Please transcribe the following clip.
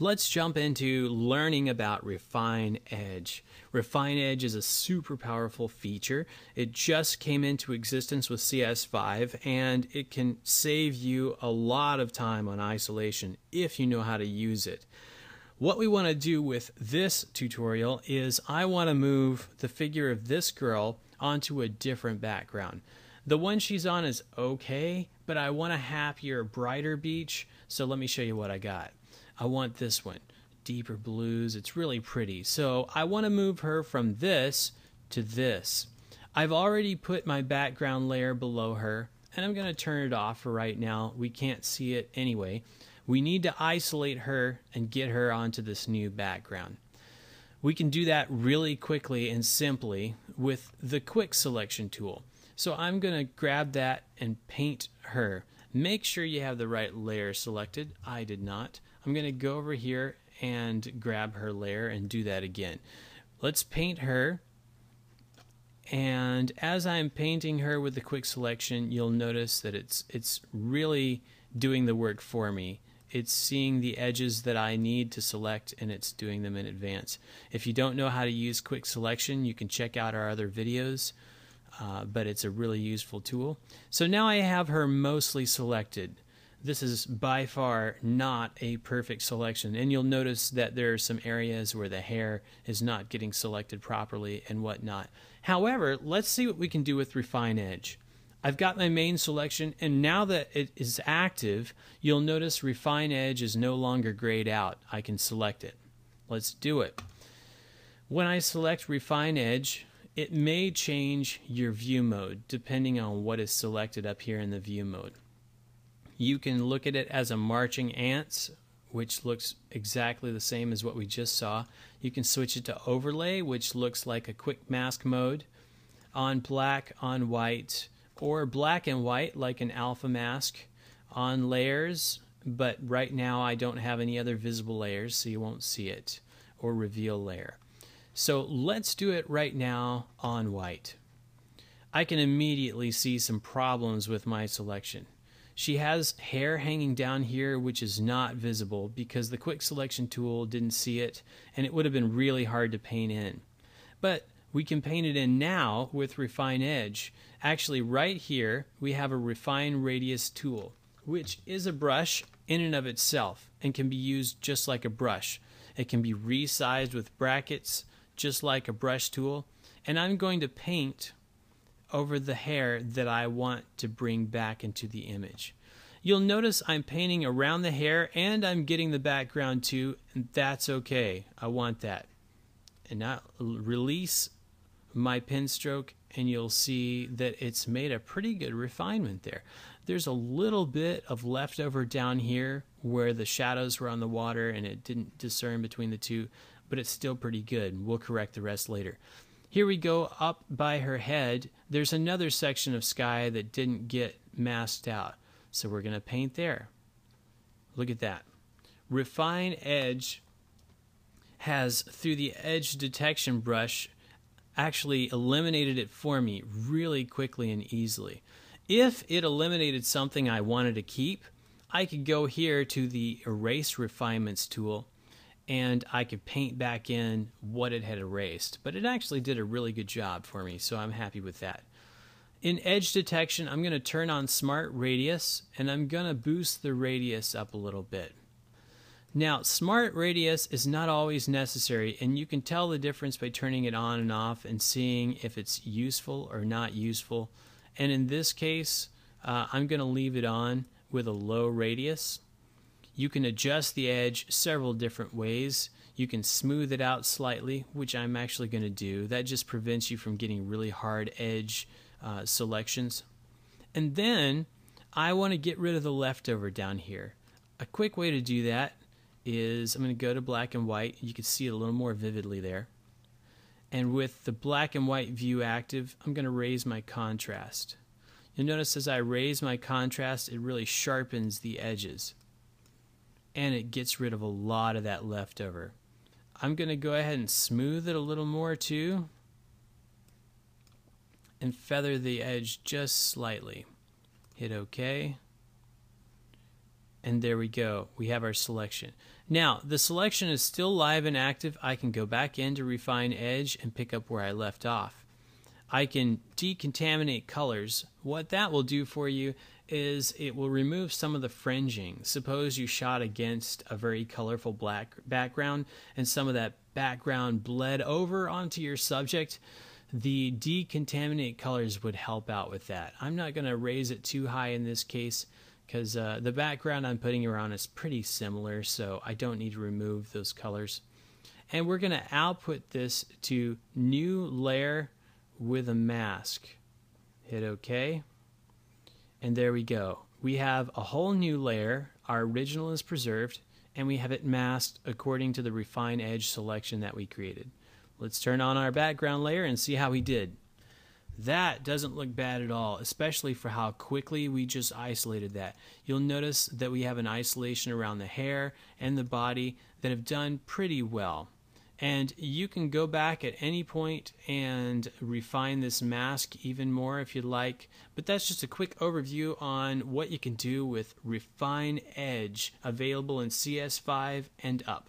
let's jump into learning about Refine Edge. Refine Edge is a super powerful feature. It just came into existence with CS5 and it can save you a lot of time on isolation if you know how to use it. What we want to do with this tutorial is I want to move the figure of this girl onto a different background. The one she's on is okay, but I want a happier, brighter beach, so let me show you what I got. I want this one. Deeper blues. It's really pretty. So I want to move her from this to this. I've already put my background layer below her and I'm going to turn it off for right now. We can't see it anyway. We need to isolate her and get her onto this new background. We can do that really quickly and simply with the quick selection tool. So I'm going to grab that and paint her. Make sure you have the right layer selected. I did not. I'm going to go over here and grab her layer and do that again. Let's paint her. And as I'm painting her with the quick selection, you'll notice that it's it's really doing the work for me. It's seeing the edges that I need to select and it's doing them in advance. If you don't know how to use quick selection, you can check out our other videos, uh, but it's a really useful tool. So now I have her mostly selected this is by far not a perfect selection. And you'll notice that there are some areas where the hair is not getting selected properly and whatnot. However, let's see what we can do with Refine Edge. I've got my main selection, and now that it is active, you'll notice Refine Edge is no longer grayed out. I can select it. Let's do it. When I select Refine Edge, it may change your view mode depending on what is selected up here in the view mode. You can look at it as a marching ants, which looks exactly the same as what we just saw. You can switch it to overlay, which looks like a quick mask mode, on black, on white, or black and white like an alpha mask, on layers, but right now I don't have any other visible layers, so you won't see it, or reveal layer. So let's do it right now on white. I can immediately see some problems with my selection. She has hair hanging down here which is not visible because the quick selection tool didn't see it and it would have been really hard to paint in. But we can paint it in now with Refine Edge. Actually right here we have a Refine Radius tool which is a brush in and of itself and can be used just like a brush. It can be resized with brackets just like a brush tool and I'm going to paint over the hair that I want to bring back into the image. You'll notice I'm painting around the hair and I'm getting the background too, and that's okay. I want that. And now release my pen stroke and you'll see that it's made a pretty good refinement there. There's a little bit of leftover down here where the shadows were on the water and it didn't discern between the two, but it's still pretty good. We'll correct the rest later. Here we go up by her head. There's another section of sky that didn't get masked out. So we're going to paint there. Look at that. Refine Edge has, through the edge detection brush, actually eliminated it for me really quickly and easily. If it eliminated something I wanted to keep, I could go here to the Erase Refinements tool and I could paint back in what it had erased. But it actually did a really good job for me, so I'm happy with that. In edge detection, I'm going to turn on Smart Radius, and I'm going to boost the radius up a little bit. Now, Smart Radius is not always necessary, and you can tell the difference by turning it on and off and seeing if it's useful or not useful. And in this case, uh, I'm going to leave it on with a low radius. You can adjust the edge several different ways. You can smooth it out slightly, which I'm actually going to do. That just prevents you from getting really hard edge uh, selections. And then I want to get rid of the leftover down here. A quick way to do that is I'm going to go to black and white. You can see it a little more vividly there. And with the black and white view active, I'm going to raise my contrast. You'll notice as I raise my contrast, it really sharpens the edges and it gets rid of a lot of that leftover. I'm going to go ahead and smooth it a little more too and feather the edge just slightly. Hit OK. And there we go. We have our selection. Now, the selection is still live and active. I can go back into Refine Edge and pick up where I left off. I can decontaminate colors. What that will do for you is it will remove some of the fringing. Suppose you shot against a very colorful black background and some of that background bled over onto your subject. The decontaminate colors would help out with that. I'm not going to raise it too high in this case because uh, the background I'm putting around is pretty similar, so I don't need to remove those colors. And we're going to output this to new layer with a mask. Hit OK. And there we go. We have a whole new layer. Our original is preserved, and we have it masked according to the refine edge selection that we created. Let's turn on our background layer and see how we did. That doesn't look bad at all, especially for how quickly we just isolated that. You'll notice that we have an isolation around the hair and the body that have done pretty well. And you can go back at any point and refine this mask even more if you'd like. But that's just a quick overview on what you can do with Refine Edge available in CS5 and up.